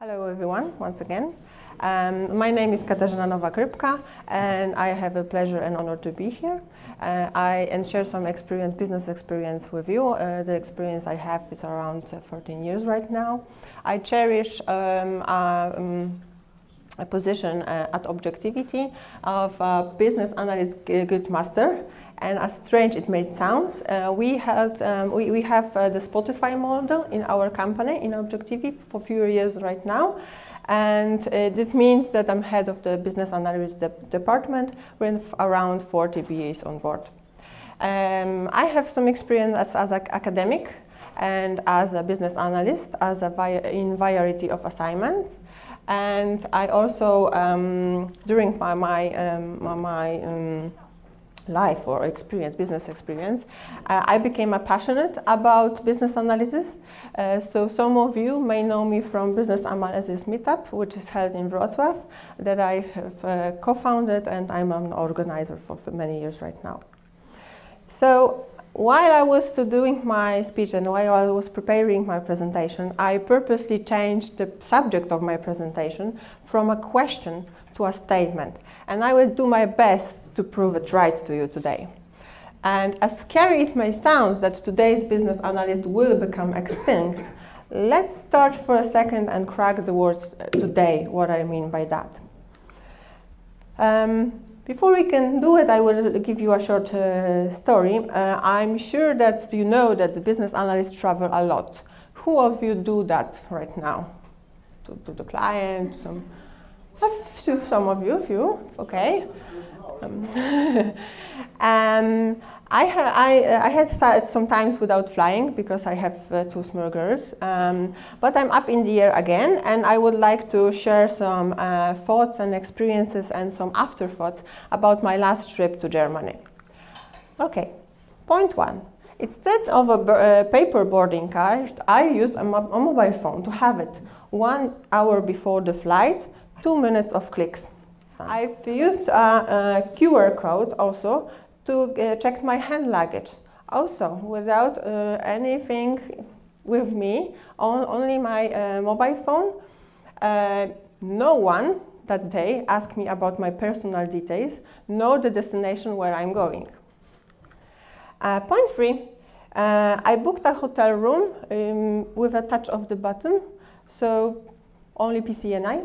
Hello everyone, once again. Um, my name is Katarzyna Nowak-Rybka and I have a pleasure and honor to be here. Uh, I and share some experience, business experience with you. Uh, the experience I have is around uh, 14 years right now. I cherish um, um, a position uh, at Objectivity of business analyst guild master and as strange it may sound, uh, we, held, um, we, we have uh, the Spotify model in our company, in Objectivity, for a few years right now. And uh, this means that I'm head of the business analysis de department with around 40 BAs on board. Um, I have some experience as, as an academic and as a business analyst as a in variety of assignments. And I also, um, during my, my, um, my um, life or experience, business experience, uh, I became a passionate about business analysis. Uh, so some of you may know me from Business Analysis Meetup, which is held in Wrocław, that I have uh, co-founded and I'm an organizer for, for many years right now. So while I was doing my speech and while I was preparing my presentation, I purposely changed the subject of my presentation from a question to a statement. And I will do my best to prove it right to you today. And as scary it may sound that today's business analyst will become extinct, let's start for a second and crack the words today, what I mean by that. Um, before we can do it, I will give you a short uh, story. Uh, I'm sure that you know that the business analysts travel a lot. Who of you do that right now? To, to the client, some some of you, a few, okay. Um, um, I, ha I, uh, I, had started sometimes without flying because I have uh, two small girls. Um, but I'm up in the air again and I would like to share some uh, thoughts and experiences and some afterthoughts about my last trip to Germany. Okay, point one. Instead of a uh, paper boarding card, I use a, mo a mobile phone to have it one hour before the flight two minutes of clicks. I've used a, a QR code also to uh, check my hand luggage. Also, without uh, anything with me, on, only my uh, mobile phone, uh, no one that day asked me about my personal details, nor the destination where I'm going. Uh, point three, uh, I booked a hotel room um, with a touch of the button, so only PC and I.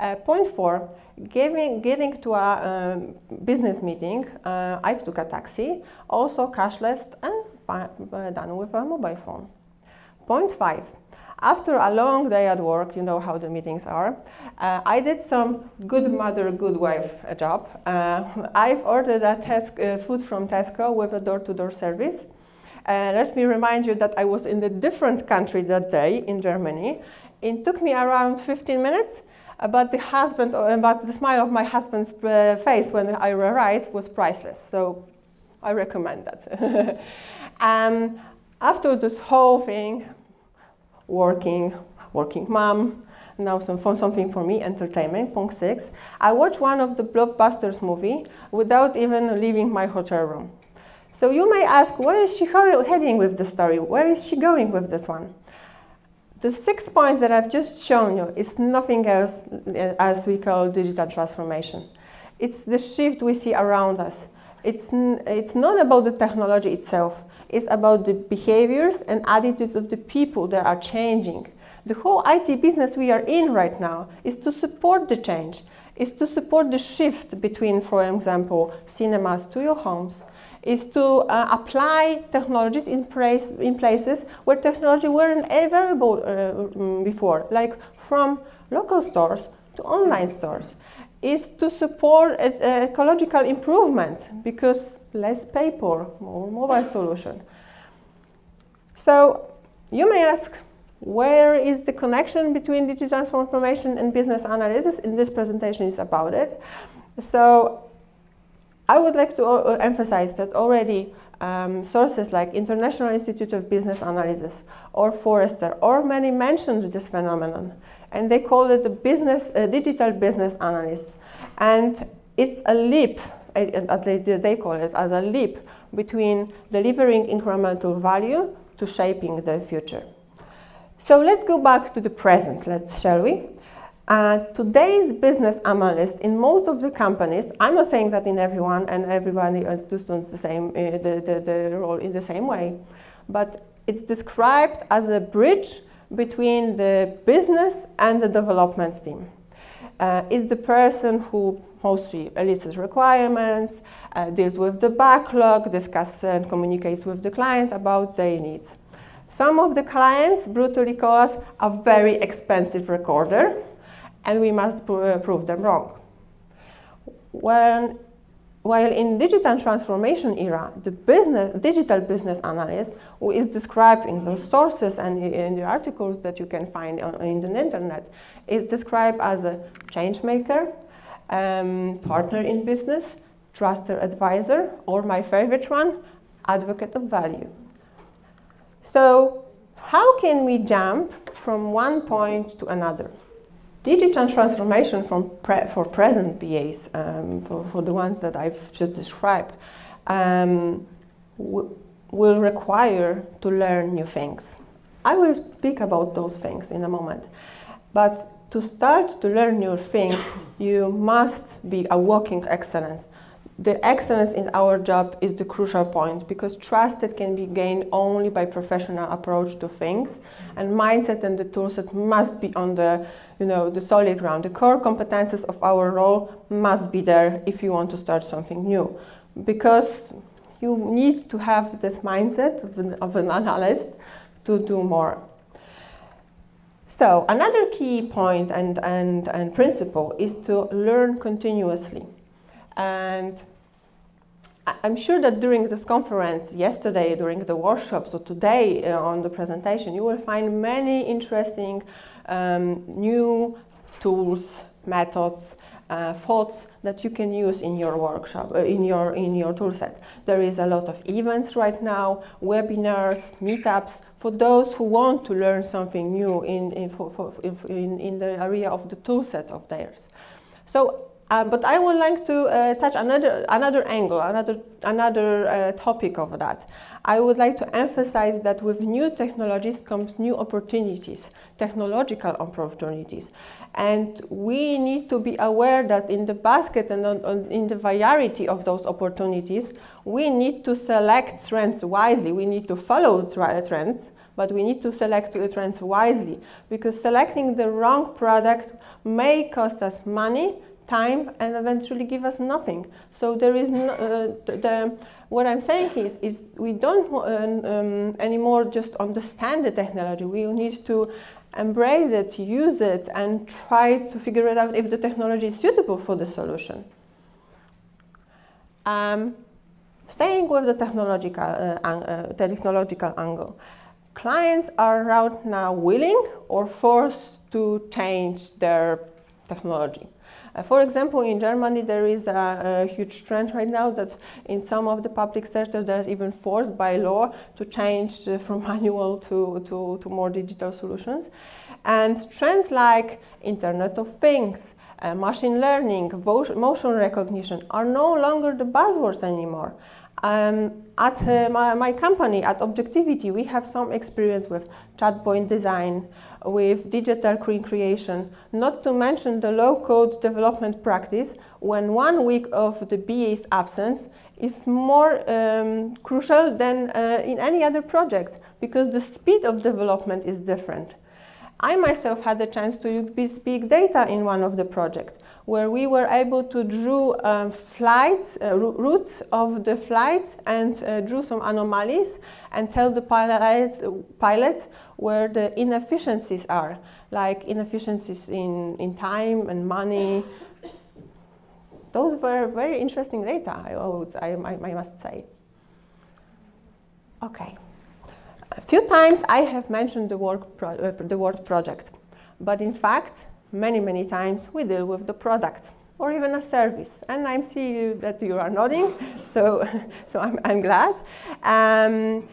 Uh, point four, getting, getting to a um, business meeting, uh, I took a taxi, also cashless and uh, done with a mobile phone. Point five, after a long day at work, you know how the meetings are, uh, I did some good mother, good wife job. Uh, I've ordered a uh, food from Tesco with a door-to-door -door service. Let me remind you that I was in a different country that day, in Germany. It took me around 15 minutes but the husband, but the smile of my husband's uh, face when I arrived was priceless. So I recommend that. um, after this whole thing, working, working mom, now some something for me, entertainment, point six, I watched one of the blockbusters movie without even leaving my hotel room. So you may ask, where is she heading with the story? Where is she going with this one? The six points that I've just shown you is nothing else uh, as we call digital transformation. It's the shift we see around us. It's, it's not about the technology itself. It's about the behaviors and attitudes of the people that are changing. The whole IT business we are in right now is to support the change, is to support the shift between, for example, cinemas to your homes, is to uh, apply technologies in, place, in places where technology weren't available uh, mm, before, like from local stores to online stores, is to support ecological improvement because less paper, more mobile solution. So you may ask, where is the connection between digital transformation and business analysis? In this presentation is about it. So I would like to uh, emphasize that already um, sources like International Institute of Business Analysis or Forrester or many mentioned this phenomenon and they call it the business, uh, digital business analyst. And it's a leap, uh, they call it as a leap between delivering incremental value to shaping the future. So let's go back to the present, let's, shall we? Uh, today's business analyst in most of the companies, I'm not saying that in everyone and everybody understands the same, uh, the, the, the role in the same way, but it's described as a bridge between the business and the development team. Uh, is the person who mostly elicits requirements, uh, deals with the backlog, discusses and communicates with the client about their needs. Some of the clients brutally call us a very expensive recorder, and we must pr uh, prove them wrong. When, while in digital transformation era, the business, digital business analyst, who is described in the sources and in the articles that you can find on, on the internet, is described as a change maker, um, partner in business, trusted advisor, or my favorite one, advocate of value. So how can we jump from one point to another? Digital transformation from pre for present BAs, um, for, for, the ones that I've just described, um, will require to learn new things. I will speak about those things in a moment. But to start to learn new things, you must be a walking excellence the excellence in our job is the crucial point because trust that can be gained only by professional approach to things and mindset and the toolset must be on the you know the solid ground. The core competences of our role must be there if you want to start something new. Because you need to have this mindset of an, of an analyst to do more. So another key point and, and, and principle is to learn continuously. And I'm sure that during this conference, yesterday, during the workshop, so today uh, on the presentation, you will find many interesting um, new tools, methods, uh, thoughts that you can use in your workshop, uh, in your in your toolset. There is a lot of events right now, webinars, meetups for those who want to learn something new in in, for, for, in, in the area of the toolset of theirs. So uh, but I would like to uh, touch another, another angle, another, another uh, topic of that. I would like to emphasize that with new technologies comes new opportunities, technological opportunities. And we need to be aware that in the basket and on, on, in the variety of those opportunities, we need to select trends wisely. We need to follow trends, but we need to select the trends wisely because selecting the wrong product may cost us money time and eventually give us nothing. So there is no, uh, the, what I'm saying is, is we don't uh, um, anymore just understand the technology. We need to embrace it, use it, and try to figure it out if the technology is suitable for the solution. Um, staying with the technological, uh, uh, technological angle, clients are right now willing or forced to change their technology. Uh, for example, in Germany, there is a, a, huge trend right now that in some of the public sectors, they're even forced by law to change uh, from manual to, to, to more digital solutions. And trends like Internet of Things, uh, machine learning, motion recognition are no longer the buzzwords anymore. Um, at uh, my, my, company, at Objectivity, we have some experience with chatbot design, with digital screen creation, not to mention the low-code development practice when one week of the BA's absence is more um, crucial than uh, in any other project because the speed of development is different. I myself had the chance to use big data in one of the projects where we were able to draw um, flights, uh, routes of the flights and uh, drew some anomalies and tell the pilots, pilots where the inefficiencies are, like inefficiencies in, in time and money. Those were very interesting data, I, would, I, I must say. Okay. A few times I have mentioned the uh, the word project, but in fact, many, many times we deal with the product or even a service. And I'm seeing that you are nodding, so, so I'm, I'm glad. Um,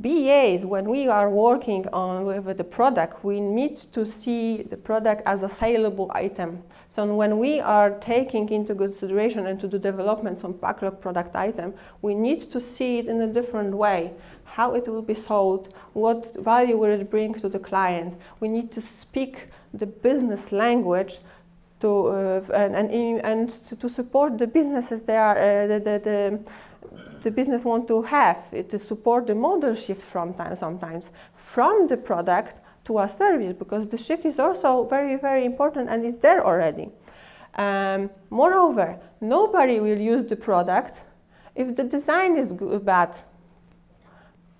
BAs, when we are working on with the product, we need to see the product as a saleable item. So when we are taking into consideration and to do development some backlog product item, we need to see it in a different way. how it will be sold, what value will it bring to the client. We need to speak the business language to, uh, and, and, and, to support the businesses they are, uh, the, the, the, the, business want to have, it to support the model shift from time, sometimes from the product to a service because the shift is also very, very important and is there already. Um, moreover, nobody will use the product if the design is good, bad.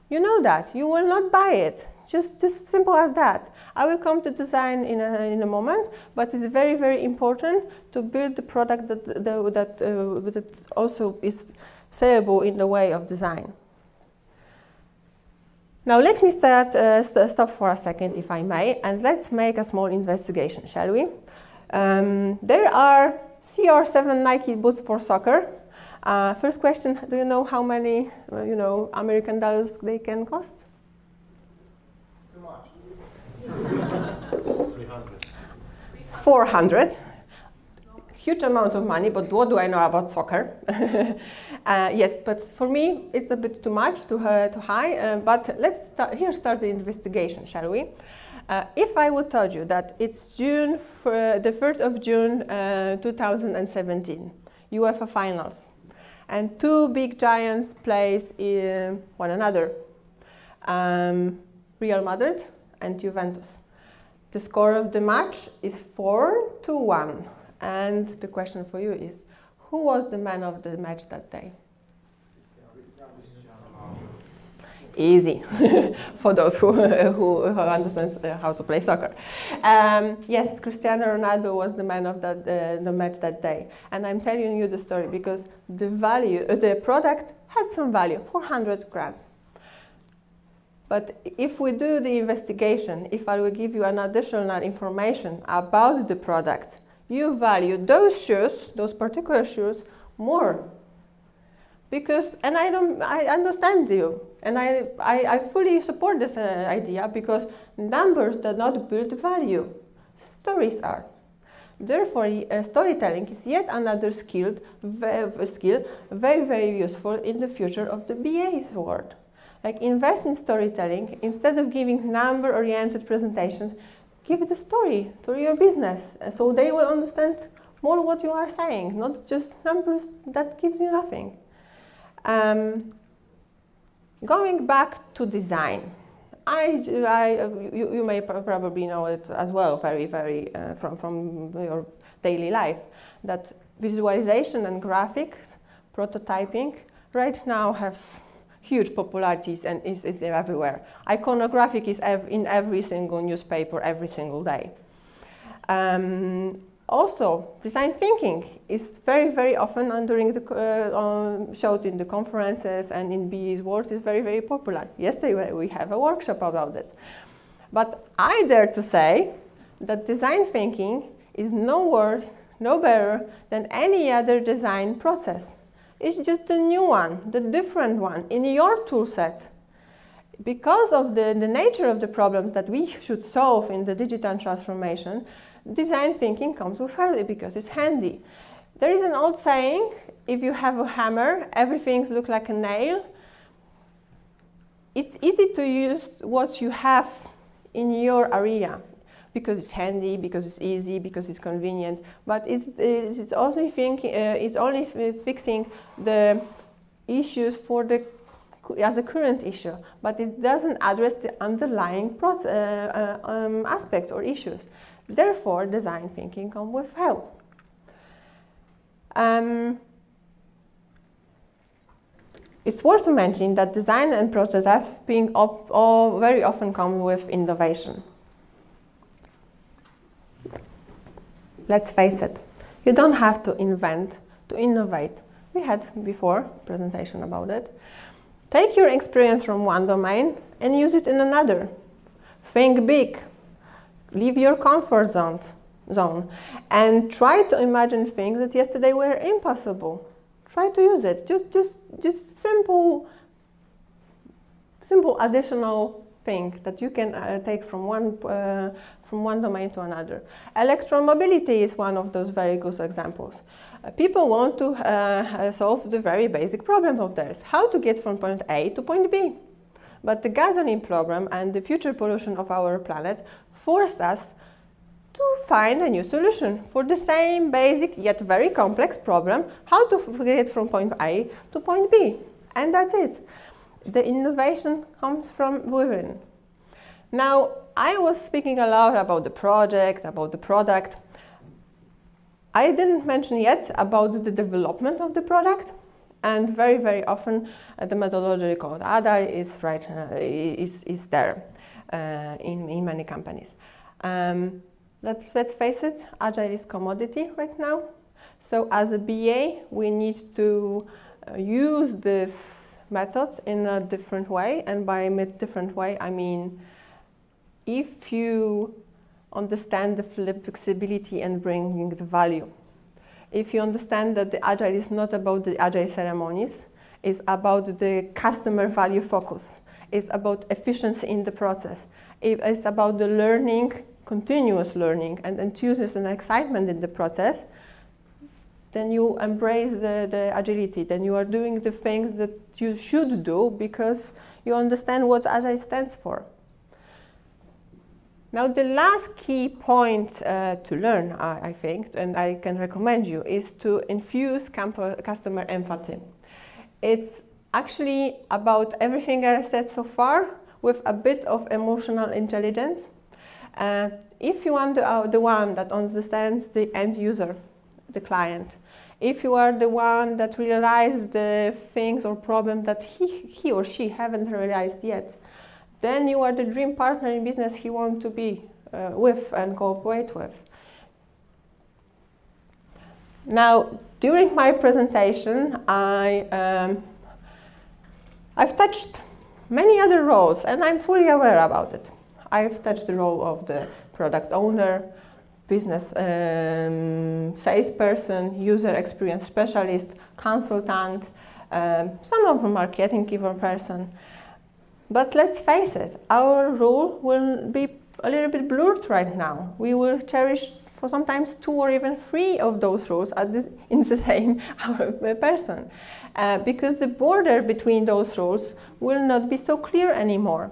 You know that. You will not buy it. Just, just simple as that. I will come to design in a, in a moment, but it's very, very important to build the product that, the, that, uh, that also is sellable in the way of design. Now let me start, uh, st stop for a second, if I may, and let's make a small investigation, shall we? Um, there are CR7 Nike boots for soccer. Uh, first question, do you know how many, uh, you know, American dollars they can cost? Too much. 300. 400. Huge amount of money, but what do I know about soccer? uh, yes, but for me, it's a bit too much, too, uh, too high. Uh, but let's start, here start the investigation, shall we? Uh, if I would tell you that it's June, the 3rd of June uh, 2017, UEFA finals, and two big giants plays in one another, um, Real Madrid and Juventus. The score of the match is 4 to 1. And the question for you is, who was the man of the match that day? easy for those who, who, who understand uh, how to play soccer. Um, yes, Cristiano Ronaldo was the man of that, uh, the match that day. And I'm telling you the story because the value, uh, the product had some value, 400 grams. But if we do the investigation, if I will give you an additional information about the product, you value those shoes, those particular shoes, more. Because, and I don't, I understand you. And I, I, I fully support this uh, idea because numbers do not build value. Stories are. Therefore, uh, storytelling is yet another skilled, skill very, very useful in the future of the BA's world. Like invest in storytelling, instead of giving number-oriented presentations, give the story to your business so they will understand more what you are saying, not just numbers that gives you nothing. Um, Going back to design, I, I you, you, may probably know it as well, very, very uh, from, from your daily life, that visualization and graphics, prototyping, right now have huge popularities and is, is everywhere. Iconographic is ev in every single newspaper every single day. Um, also, design thinking is very, very often during the, uh, um, showed in the conferences and in BA's world is very, very popular. Yesterday we have a workshop about it. But I dare to say that design thinking is no worse, no better than any other design process. It's just a new one, the different one in your tool set. Because of the, the nature of the problems that we should solve in the digital transformation, design thinking comes with value because it's handy. There is an old saying, if you have a hammer, everything looks like a nail. It's easy to use what you have in your area because it's handy, because it's easy, because it's convenient. But it's, it's only thinking, uh, it's only fixing the issues for the as a current issue, but it doesn't address the underlying process, uh, uh, um, aspects or issues. Therefore, design thinking comes with help. Um, it's worth to mention that design and prototyping all very often come with innovation. Let's face it, you don't have to invent to innovate. We had before presentation about it. Take your experience from one domain and use it in another. Think big, leave your comfort zone, zone and try to imagine things that yesterday were impossible. Try to use it. Just, just, just simple, simple additional thing that you can uh, take from one, uh, from one domain to another. Electromobility is one of those very good examples. Uh, people want to uh, solve the very basic problem of theirs, how to get from point A to point B. But the gasoline problem and the future pollution of our planet forced us to find a new solution for the same basic yet very complex problem how to get from point A to point B. And that's it. The innovation comes from within. Now, I was speaking a lot about the project, about the product. I didn't mention yet about the development of the product. And very, very often uh, the methodology called Agile is, right, uh, is, is there uh, in, in many companies. Um, let's, let's face it, Agile is commodity right now. So as a BA, we need to uh, use this method in a different way. And by different way, I mean if you understand the flexibility and bringing the value if you understand that the agile is not about the agile ceremonies, it's about the customer value focus. It's about efficiency in the process. It's about the learning, continuous learning, and enthusiasm and excitement in the process. Then you embrace the, the agility. Then you are doing the things that you should do because you understand what agile stands for. Now, the last key point uh, to learn, I, I, think, and I can recommend you, is to infuse customer empathy. It's actually about everything I said so far with a bit of emotional intelligence. Uh, if you are the, uh, the one that understands the end user, the client, if you are the one that realizes the things or problems that he, he or she haven't realized yet, then you are the dream partner in business he wants to be uh, with and cooperate with. Now, during my presentation, I, um, I've touched many other roles, and I'm fully aware about it. I've touched the role of the product owner, business um, salesperson, user experience specialist, consultant, um, some of them are marketing giver person. But let's face it, our role will be a little bit blurred right now. We will cherish for sometimes two or even three of those roles in the same person. Uh, because the border between those roles will not be so clear anymore.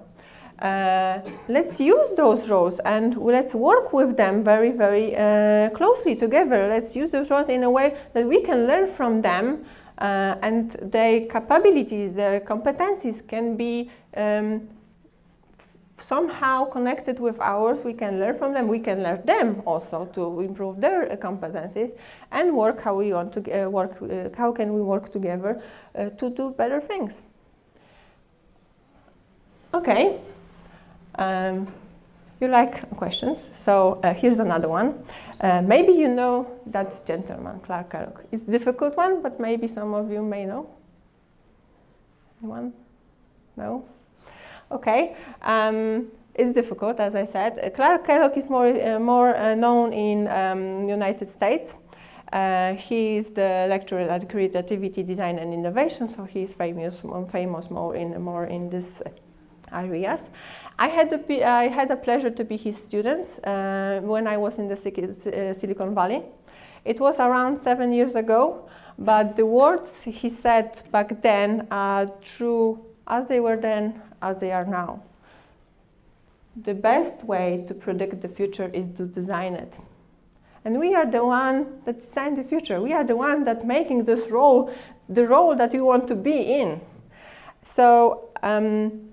Uh, let's use those roles and let's work with them very, very uh, closely together. Let's use those roles in a way that we can learn from them uh, and their capabilities, their competencies can be um, somehow connected with ours. We can learn from them. We can learn them also to improve their uh, competencies and work how we want to uh, work. Uh, how can we work together to do better things? Okay. Um, you like questions, so uh, here's another one. Uh, maybe you know that gentleman, Clark Kellogg. It's a difficult one, but maybe some of you may know. Anyone? No? Okay. Um, it's difficult, as I said. Uh, Clark Kellogg is more, uh, more uh, known in um, United States. Uh, he is the lecturer at Creativity, Design and Innovation, so he is famous, famous more in more in these areas. I had the I had the pleasure to be his student uh, when I was in the uh, Silicon Valley. It was around seven years ago, but the words he said back then are true as they were then as they are now. The best way to predict the future is to design it. And we are the one that design the future. We are the one that making this role the role that we want to be in. So um,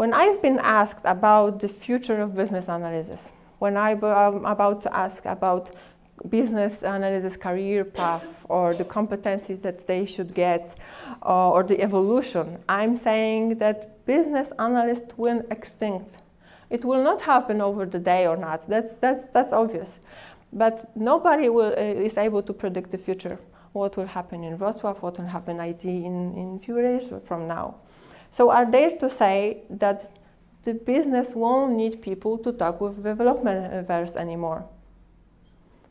when I've been asked about the future of business analysis, when I'm about to ask about business analysis career path or the competencies that they should get uh, or the evolution. I'm saying that business analysts will extinct. It will not happen over the day or not. That's, that's, that's obvious. But nobody will, uh, is able to predict the future. What will happen in Wrocław, what will happen in IT in, in few years from now. So are they to say that the business won't need people to talk with developers anymore?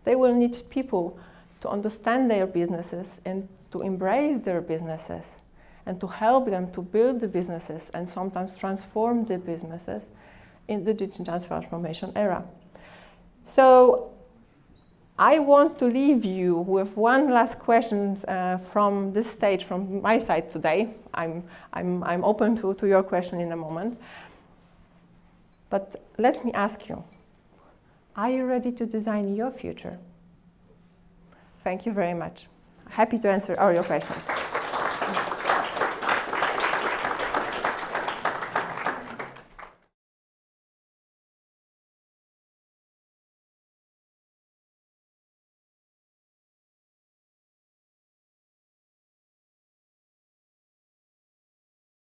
They will need people to understand their businesses and to embrace their businesses and to help them to build the businesses and sometimes transform the businesses in the digital transformation era. So I want to leave you with one last question uh, from this stage, from my side today. I'm, I'm, I'm open to, to your question in a moment. But let me ask you, are you ready to design your future? Thank you very much. Happy to answer all your questions.